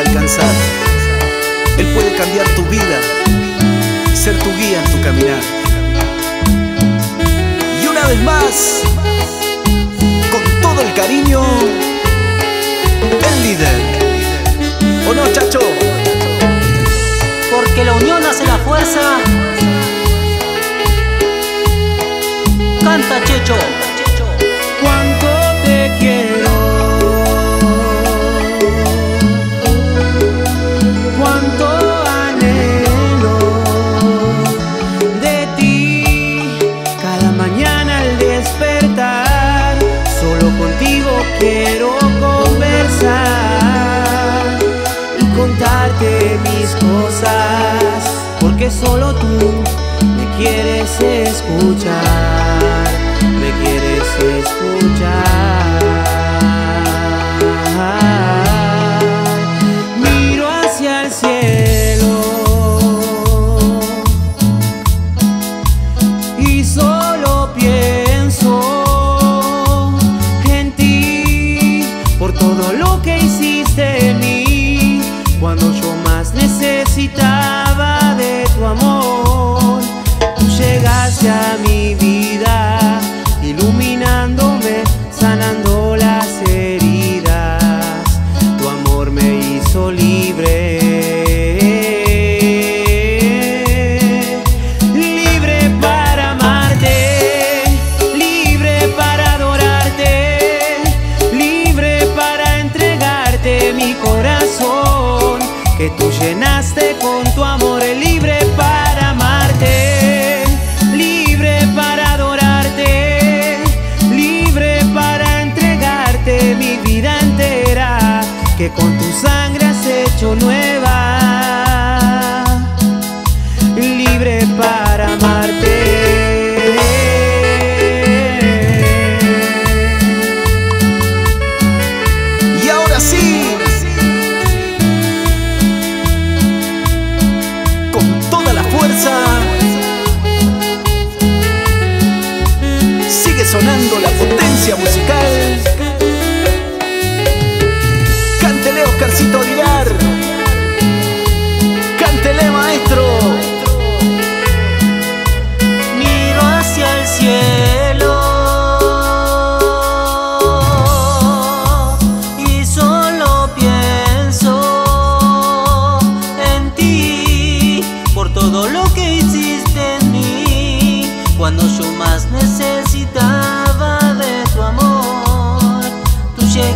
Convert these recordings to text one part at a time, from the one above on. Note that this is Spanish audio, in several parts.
alcanzar. Él puede cambiar tu vida, ser tu guía en tu caminar. Y una vez más, con todo el cariño, el líder. ¿O no, chacho? Porque la unión hace la fuerza. Canta, Checho. Solo tú me quieres escuchar, me quieres escuchar. Sanando las heridas. Tu amor me hizo libre. Libre para amarte, libre para adorarte, libre para entregarte mi corazón que tú llenaste con tu sangre has hecho nueva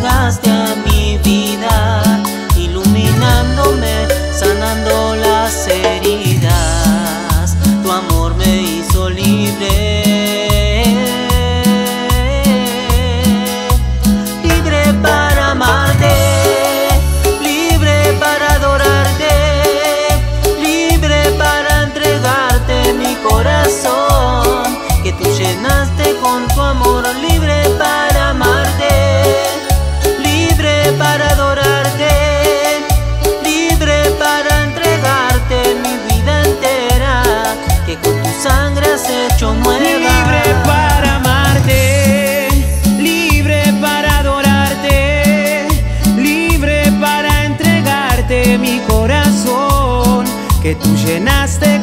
a mi vida iluminándome, sanando las heridas. Tu amor me hizo libre. Libre para amarte, libre para adorarte, libre para entregarte mi corazón que tú llenaste con tu amor, libre para amarte, libre para adorarte, libre para entregarte mi vida entera que con tu sangre has hecho nueva. Libre para amarte, libre para adorarte, libre para entregarte mi corazón que tú llenaste